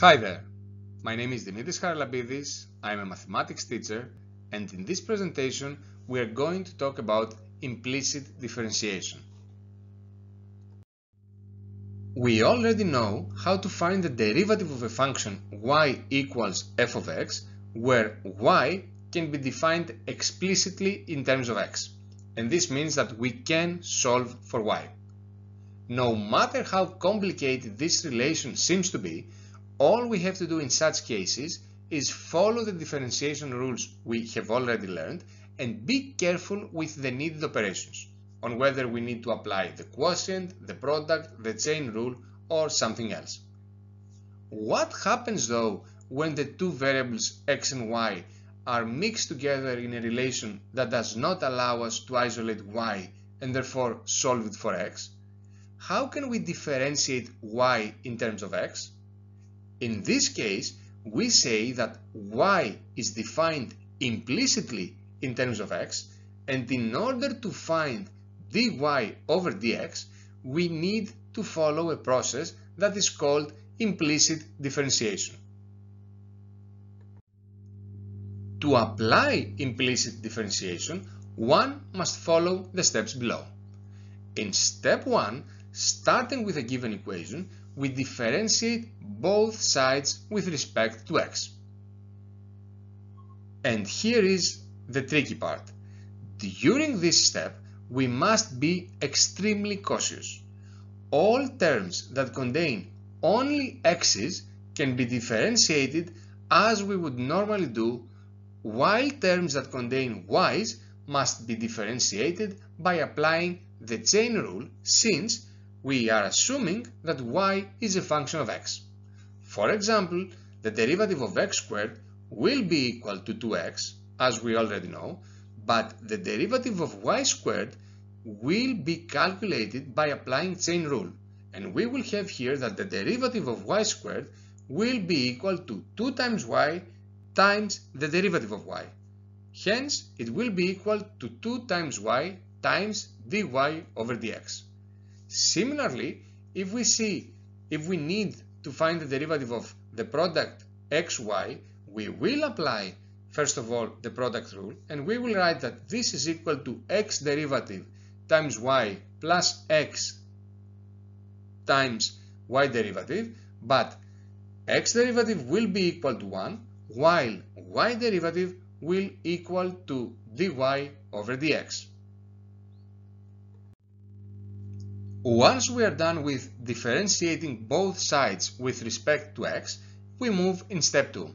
Hi there, my name is Dimitris Charalampidis, I am a mathematics teacher and in this presentation we are going to talk about implicit differentiation. We already know how to find the derivative of a function y equals f of x where y can be defined explicitly in terms of x and this means that we can solve for y. No matter how complicated this relation seems to be, all we have to do in such cases is follow the differentiation rules we have already learned and be careful with the needed operations on whether we need to apply the quotient, the product, the chain rule or something else. What happens though when the two variables x and y are mixed together in a relation that does not allow us to isolate y and therefore solve it for x? How can we differentiate y in terms of x? In this case, we say that y is defined implicitly in terms of x, and in order to find dy over dx, we need to follow a process that is called implicit differentiation. To apply implicit differentiation, one must follow the steps below. In step 1, starting with a given equation, we differentiate both sides with respect to x. And here is the tricky part. During this step, we must be extremely cautious. All terms that contain only x's can be differentiated as we would normally do, while terms that contain y's must be differentiated by applying the chain rule since we are assuming that y is a function of x. For example, the derivative of x squared will be equal to 2x, as we already know, but the derivative of y squared will be calculated by applying chain rule, and we will have here that the derivative of y squared will be equal to 2 times y times the derivative of y. Hence, it will be equal to 2 times y times dy over dx. Similarly, if we see, if we need to find the derivative of the product xy, we will apply first of all the product rule and we will write that this is equal to x derivative times y plus x times y derivative but x derivative will be equal to 1 while y derivative will equal to dy over dx. Once we are done with differentiating both sides with respect to x, we move in step 2.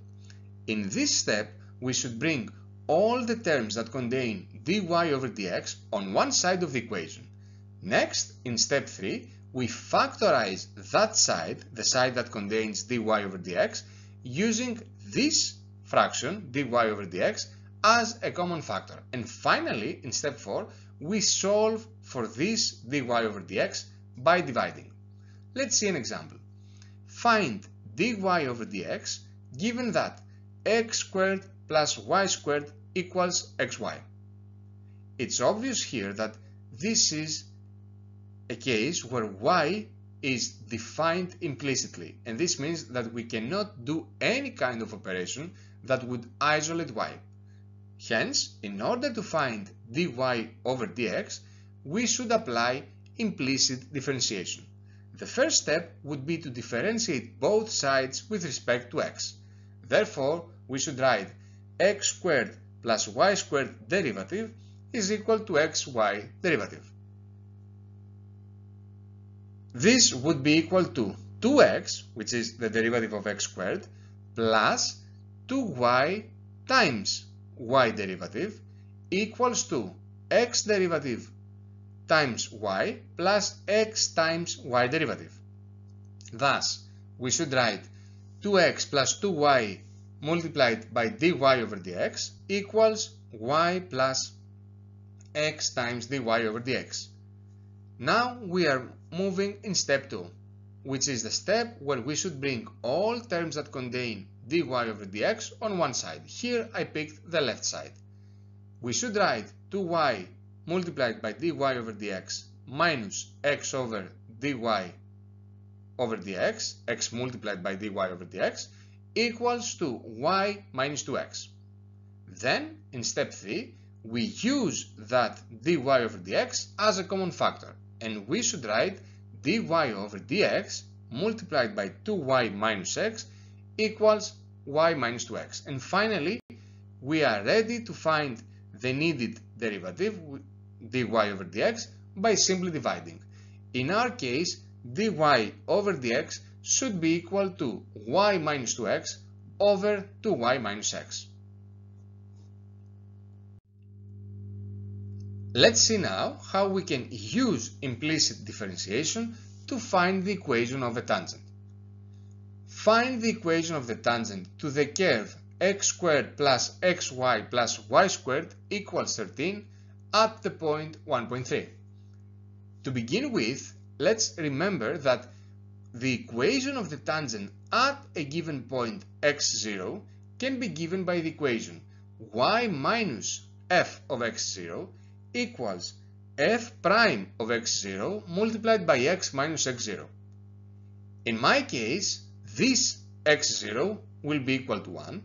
In this step, we should bring all the terms that contain dy over dx on one side of the equation. Next, in step 3, we factorize that side, the side that contains dy over dx, using this fraction, dy over dx, as a common factor. And finally, in step 4, we solve for this dy over dx by dividing. Let's see an example. Find dy over dx given that x squared plus y squared equals xy. It's obvious here that this is a case where y is defined implicitly and this means that we cannot do any kind of operation that would isolate y. Hence, in order to find dy over dx, we should apply implicit differentiation. The first step would be to differentiate both sides with respect to x. Therefore, we should write x squared plus y squared derivative is equal to xy derivative. This would be equal to 2x, which is the derivative of x squared, plus 2y times y derivative equals to x derivative times y plus x times y derivative. Thus, we should write 2x plus 2y multiplied by dy over dx equals y plus x times dy over dx. Now we are moving in step 2, which is the step where we should bring all terms that contain dy over dx on one side. Here I picked the left side. We should write 2y multiplied by dy over dx minus x over dy over dx, x multiplied by dy over dx, equals to y minus 2x. Then, in step 3, we use that dy over dx as a common factor, and we should write dy over dx multiplied by 2y minus x equals y minus 2x. And finally, we are ready to find the needed derivative dy over dx by simply dividing. In our case, dy over dx should be equal to y minus 2x over 2y minus x. Let's see now how we can use implicit differentiation to find the equation of a tangent. Find the equation of the tangent to the curve x squared plus xy plus y squared equals 13 at the point 1.3. To begin with, let's remember that the equation of the tangent at a given point x0 can be given by the equation y minus f of x0 equals f prime of x0 multiplied by x minus x0. In my case, this x0 will be equal to 1,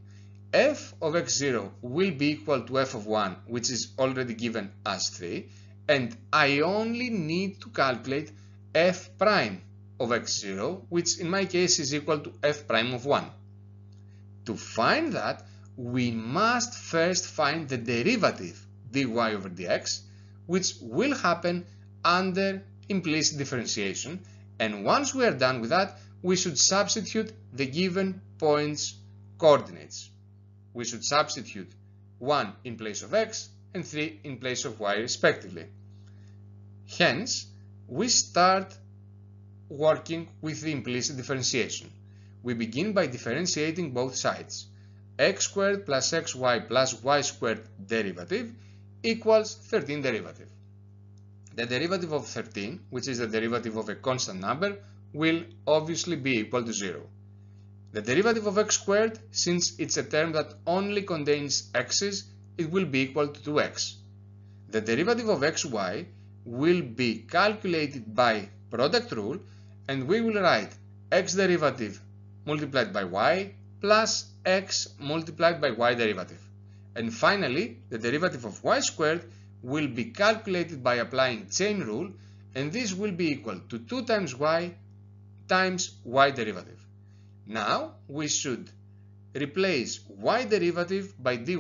f of x0 will be equal to f of 1, which is already given as 3, and I only need to calculate f prime of x0, which in my case is equal to f prime of 1. To find that, we must first find the derivative dy over dx, which will happen under implicit differentiation, and once we are done with that, we should substitute the given points coordinates. We should substitute 1 in place of x and 3 in place of y respectively. Hence, we start working with the implicit differentiation. We begin by differentiating both sides. x squared plus xy plus y squared derivative equals 13 derivative. The derivative of 13, which is the derivative of a constant number, will obviously be equal to 0. The derivative of x squared, since it's a term that only contains x's, it will be equal to 2x. The derivative of xy will be calculated by product rule and we will write x derivative multiplied by y plus x multiplied by y derivative. And finally, the derivative of y squared will be calculated by applying chain rule and this will be equal to 2 times y times y derivative. Now we should replace y derivative by dy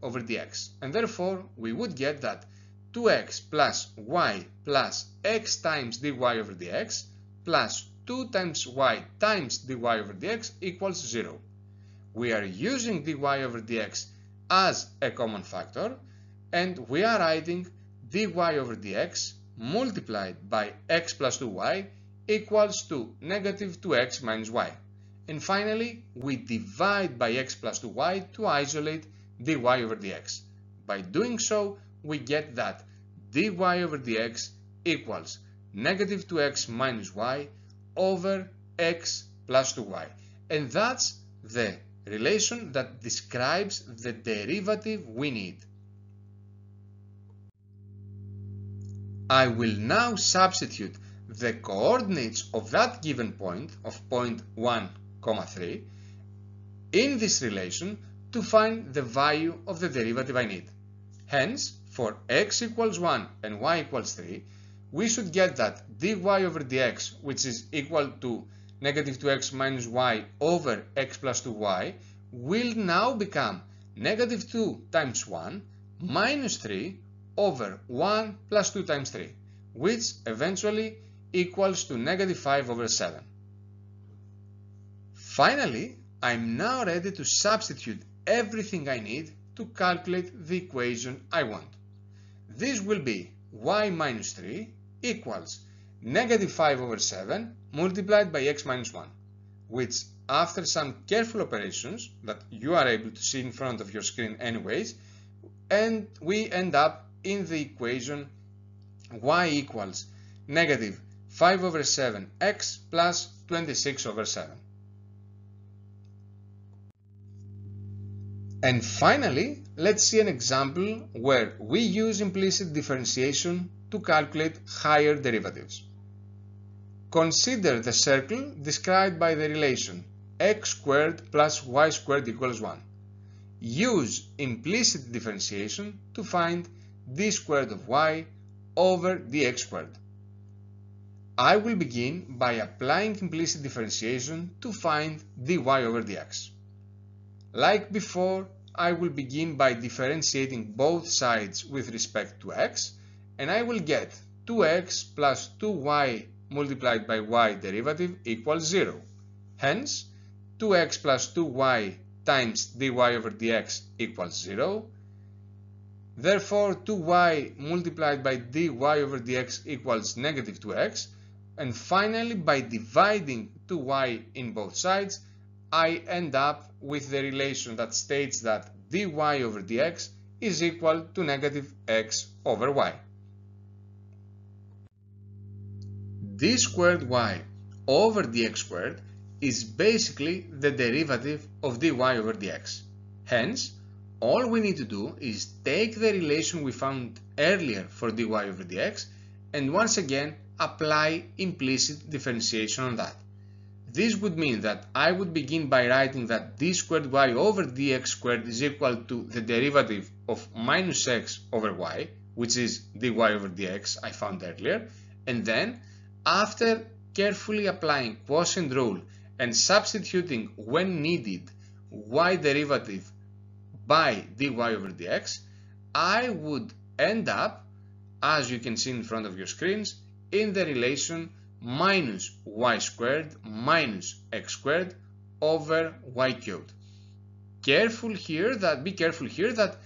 over dx and therefore we would get that 2x plus y plus x times dy over dx plus 2 times y times dy over dx equals 0. We are using dy over dx as a common factor and we are writing dy over dx multiplied by x plus 2y equals to negative 2x minus y. And finally, we divide by x plus 2y to isolate dy over dx. By doing so, we get that dy over dx equals negative 2x minus y over x plus 2y. And that's the relation that describes the derivative we need. I will now substitute the coordinates of that given point of point 1, comma 3 in this relation to find the value of the derivative I need. Hence, for x equals 1 and y equals 3, we should get that dy over dx, which is equal to negative 2x minus y over x plus 2y, will now become negative 2 times 1 minus 3 over 1 plus 2 times 3, which eventually equals to negative 5 over 7. Finally, I'm now ready to substitute everything I need to calculate the equation I want. This will be y minus 3 equals negative 5 over 7 multiplied by x minus 1, which after some careful operations that you are able to see in front of your screen anyways, and we end up in the equation y equals negative 5 over 7 x plus 26 over 7. And finally, let's see an example where we use implicit differentiation to calculate higher derivatives. Consider the circle described by the relation x squared plus y squared equals 1. Use implicit differentiation to find d squared of y over dx squared. I will begin by applying implicit differentiation to find dy over dx. Like before, I will begin by differentiating both sides with respect to x, and I will get 2x plus 2y multiplied by y derivative equals 0. Hence, 2x plus 2y times dy over dx equals 0. Therefore, 2y multiplied by dy over dx equals negative 2x. And finally, by dividing 2y in both sides, I end up with the relation that states that dy over dx is equal to negative x over y. d squared y over dx squared is basically the derivative of dy over dx. Hence, all we need to do is take the relation we found earlier for dy over dx and once again apply implicit differentiation on that. This would mean that I would begin by writing that d squared y over dx squared is equal to the derivative of minus x over y, which is dy over dx I found earlier, and then after carefully applying quotient rule and substituting when needed y derivative by dy over dx, I would end up, as you can see in front of your screens, in the relation minus y squared minus x squared over y cubed. Careful here that, be careful here that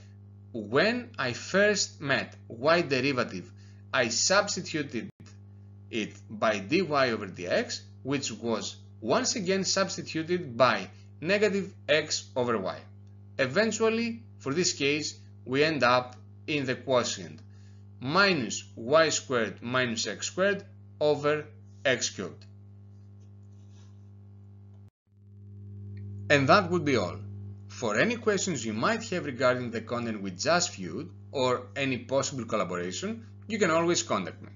when I first met y derivative, I substituted it by dy over dx, which was once again substituted by negative x over y. Eventually, for this case, we end up in the quotient minus y squared minus x squared over x. And that would be all. For any questions you might have regarding the content we just viewed or any possible collaboration, you can always contact me.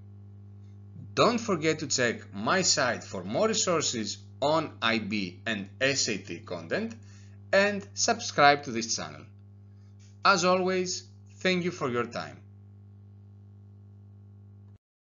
Don't forget to check my site for more resources on IB and SAT content and subscribe to this channel. As always, thank you for your time.